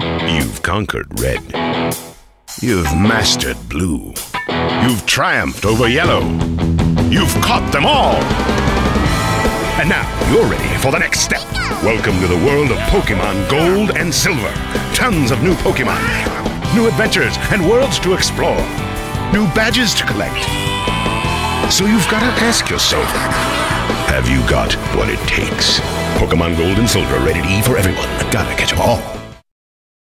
You've conquered red. You've mastered blue. You've triumphed over yellow. You've caught them all. And now you're ready for the next step. Welcome to the world of Pokemon Gold and Silver. Tons of new Pokemon, new adventures, and worlds to explore. New badges to collect. So you've got to ask yourself have you got what it takes? Pokemon Gold and Silver rated E for everyone. Gotta catch 'em all.